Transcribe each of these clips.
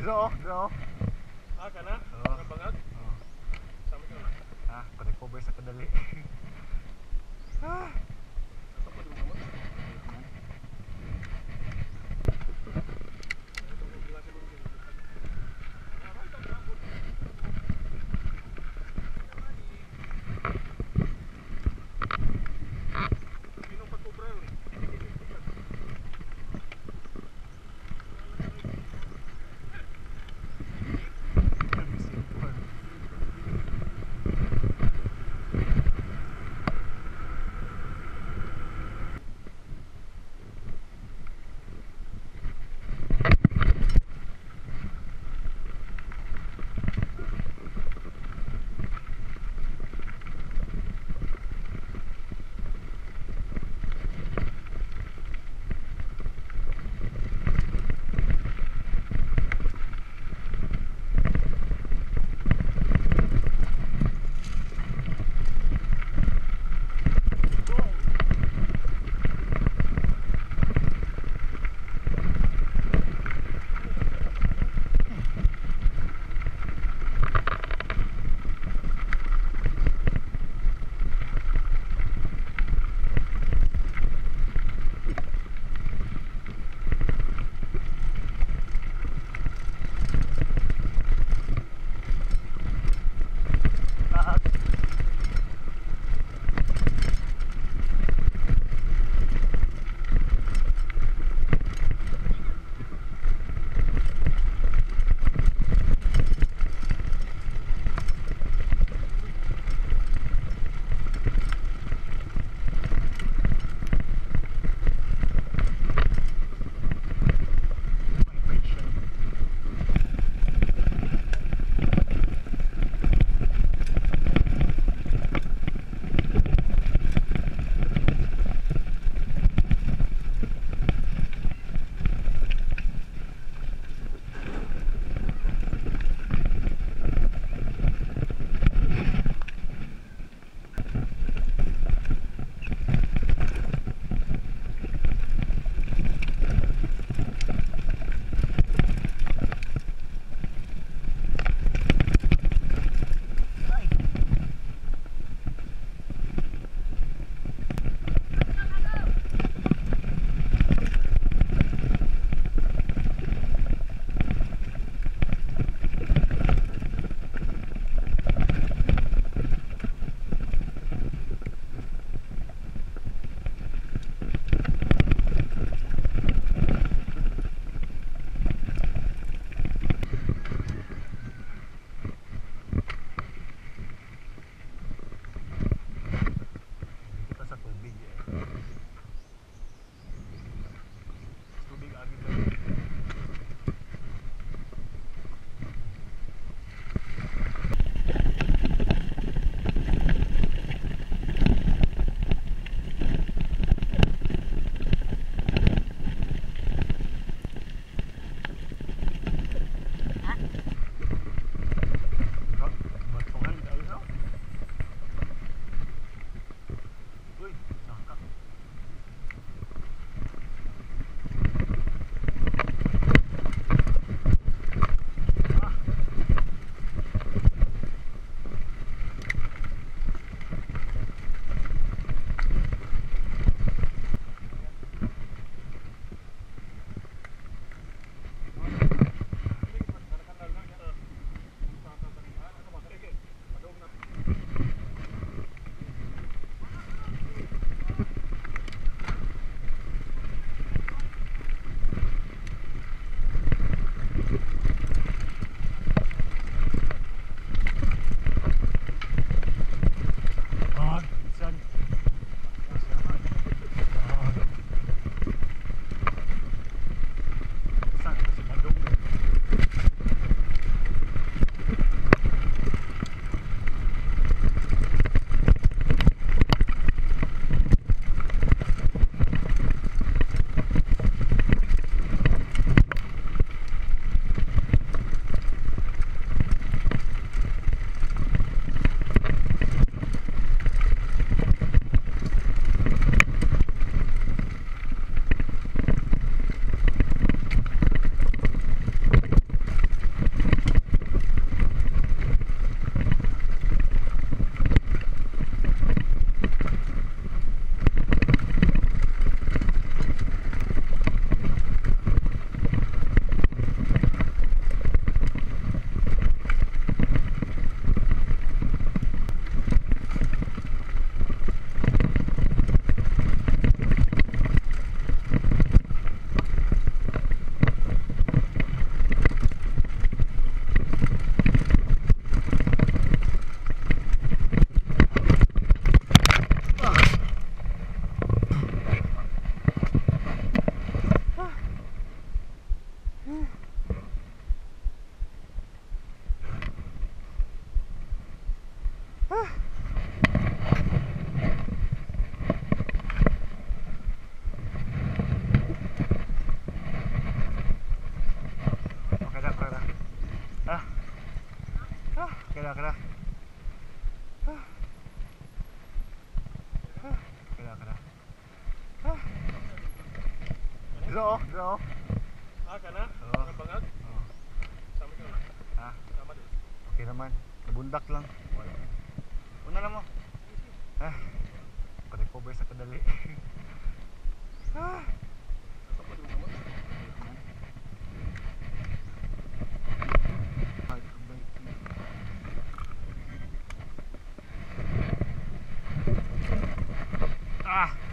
Dito oh. Ah, ka na? Oo. Nabangag? Oh. Sama ka na. Ah, pa-recover sa kadali. ah. からはあはあだからはあ行くぞ行くぞ Ah, ka na? Oo. Oh. Nabangag? Oo. Oh. Sama ka na? Ah. Sama din. Okay naman. Bundak lang. Wala. Una lang mo. Ah. Recover sa kadali. ah. Ah.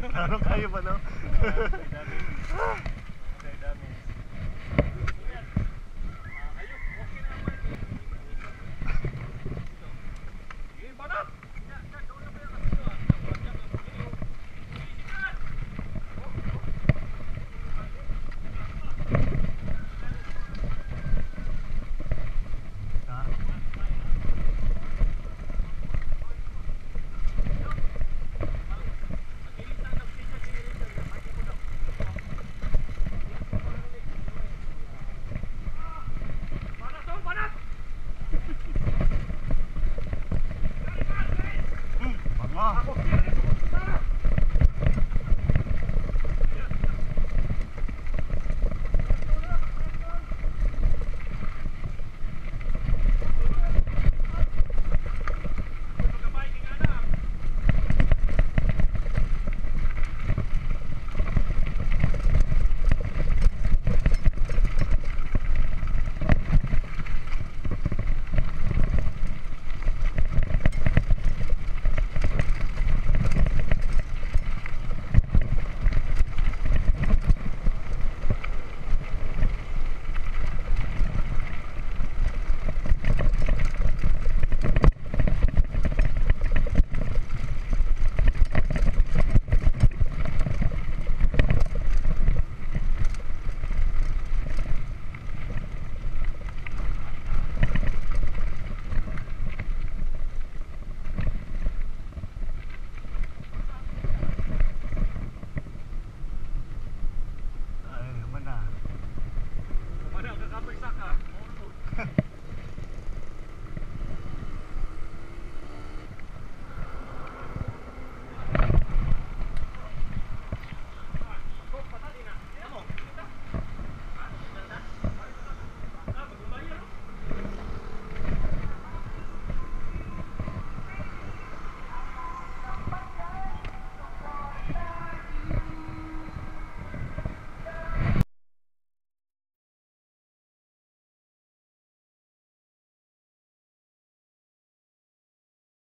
Klaro kayo ba no?